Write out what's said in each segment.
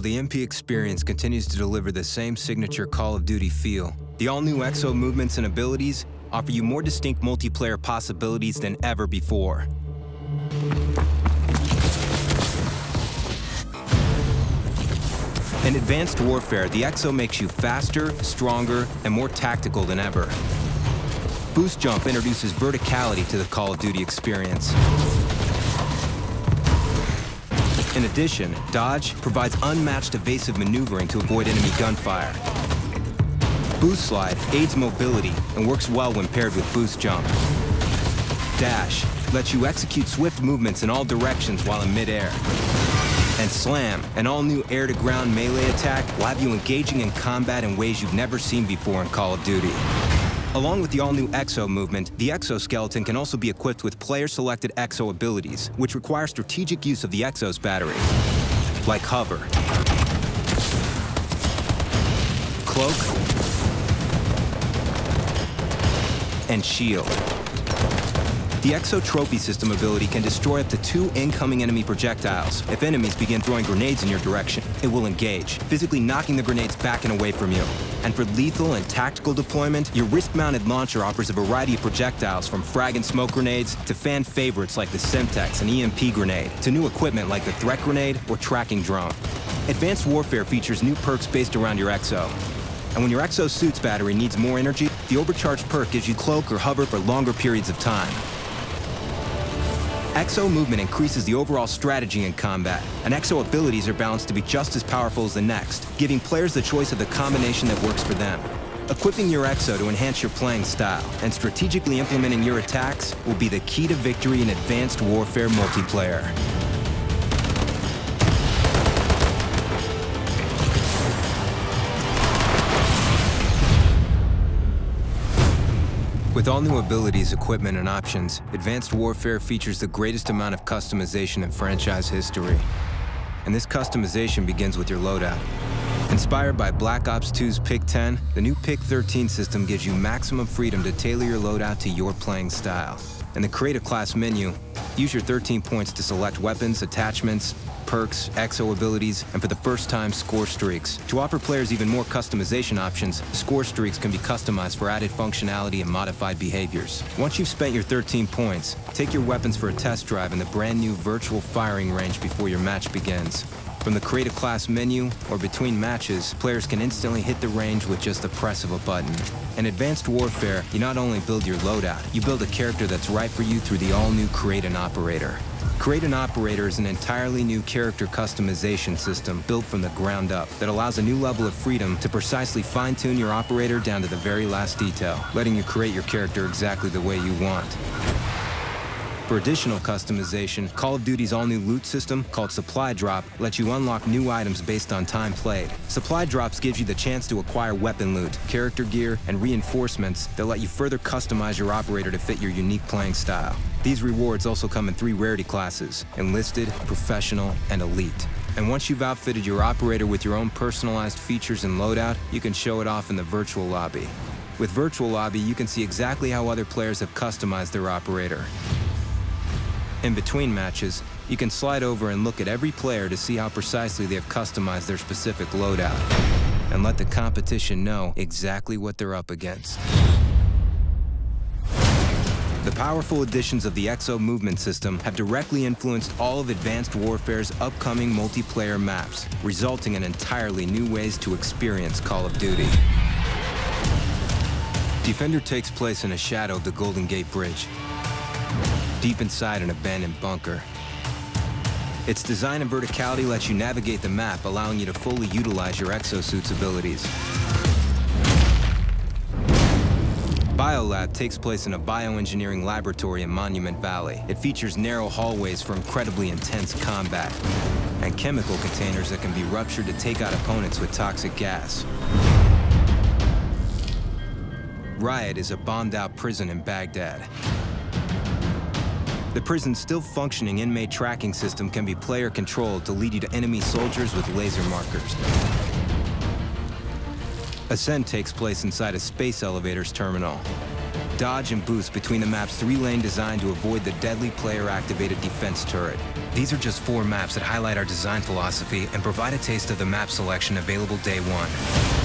the MP experience continues to deliver the same signature Call of Duty feel, the all-new EXO movements and abilities offer you more distinct multiplayer possibilities than ever before. In Advanced Warfare, the EXO makes you faster, stronger, and more tactical than ever. Boost Jump introduces verticality to the Call of Duty experience. In addition, Dodge provides unmatched evasive maneuvering to avoid enemy gunfire. Boost Slide aids mobility and works well when paired with Boost Jump. Dash lets you execute swift movements in all directions while in midair. And Slam, an all-new air-to-ground melee attack, will have you engaging in combat in ways you've never seen before in Call of Duty. Along with the all-new Exo movement, the exoskeleton can also be equipped with player-selected Exo abilities, which require strategic use of the Exo's battery, like Hover, Cloak, and Shield. The Exo Trophy System ability can destroy up to two incoming enemy projectiles. If enemies begin throwing grenades in your direction, it will engage, physically knocking the grenades back and away from you. And for lethal and tactical deployment, your wrist-mounted launcher offers a variety of projectiles from frag and smoke grenades to fan favorites like the Semtex and EMP grenade to new equipment like the threat grenade or tracking drone. Advanced Warfare features new perks based around your Exo, and when your Exo Suit's battery needs more energy, the overcharged perk gives you cloak or hover for longer periods of time. Exo movement increases the overall strategy in combat, and Exo abilities are balanced to be just as powerful as the next, giving players the choice of the combination that works for them. Equipping your Exo to enhance your playing style and strategically implementing your attacks will be the key to victory in Advanced Warfare multiplayer. With all new abilities, equipment, and options, Advanced Warfare features the greatest amount of customization in franchise history. And this customization begins with your loadout. Inspired by Black Ops 2's Pick 10, the new Pick 13 system gives you maximum freedom to tailor your loadout to your playing style. In the Create a Class menu, use your 13 points to select weapons, attachments, perks, exo abilities, and for the first time, score streaks. To offer players even more customization options, score streaks can be customized for added functionality and modified behaviors. Once you've spent your 13 points, take your weapons for a test drive in the brand new virtual firing range before your match begins. From the Create a Class menu or between matches, players can instantly hit the range with just the press of a button. In Advanced Warfare, you not only build your loadout, you build a character that's right for you through the all-new Create an Operator. Create an Operator is an entirely new character customization system built from the ground up that allows a new level of freedom to precisely fine-tune your operator down to the very last detail, letting you create your character exactly the way you want. For additional customization, Call of Duty's all-new loot system, called Supply Drop, lets you unlock new items based on time played. Supply Drops gives you the chance to acquire weapon loot, character gear, and reinforcements that let you further customize your operator to fit your unique playing style. These rewards also come in three rarity classes, Enlisted, Professional, and Elite. And once you've outfitted your operator with your own personalized features and loadout, you can show it off in the virtual lobby. With Virtual Lobby, you can see exactly how other players have customized their operator. In between matches, you can slide over and look at every player to see how precisely they have customized their specific loadout, and let the competition know exactly what they're up against. The powerful additions of the EXO movement system have directly influenced all of Advanced Warfare's upcoming multiplayer maps, resulting in entirely new ways to experience Call of Duty. Defender takes place in a shadow of the Golden Gate Bridge, deep inside an abandoned bunker. Its design and verticality lets you navigate the map, allowing you to fully utilize your exosuit's abilities. BioLab takes place in a bioengineering laboratory in Monument Valley. It features narrow hallways for incredibly intense combat, and chemical containers that can be ruptured to take out opponents with toxic gas. Riot is a bombed-out prison in Baghdad. The prison's still functioning inmate tracking system can be player-controlled to lead you to enemy soldiers with laser markers. Ascend takes place inside a space elevator's terminal. Dodge and boost between the map's three-lane design to avoid the deadly player-activated defense turret. These are just four maps that highlight our design philosophy and provide a taste of the map selection available day one.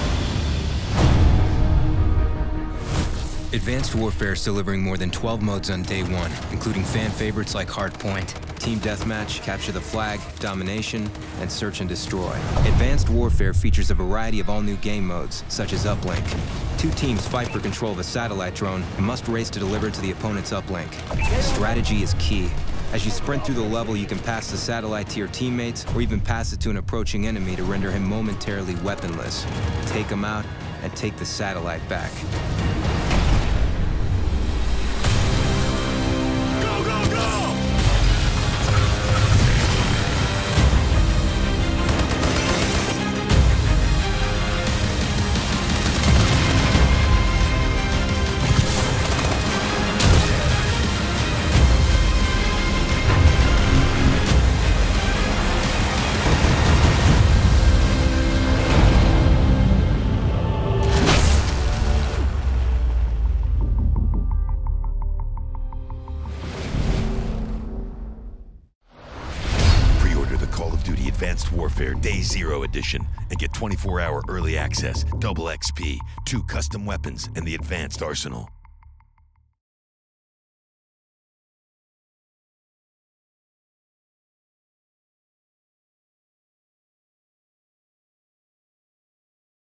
Advanced Warfare is delivering more than 12 modes on day one, including fan favorites like Hardpoint, Team Deathmatch, Capture the Flag, Domination, and Search and Destroy. Advanced Warfare features a variety of all-new game modes, such as Uplink. Two teams fight for control of a satellite drone and must race to deliver it to the opponent's uplink. Strategy is key. As you sprint through the level, you can pass the satellite to your teammates or even pass it to an approaching enemy to render him momentarily weaponless. Take him out and take the satellite back. Warfare Day Zero Edition and get 24 hour early access, double XP, two custom weapons, and the advanced arsenal.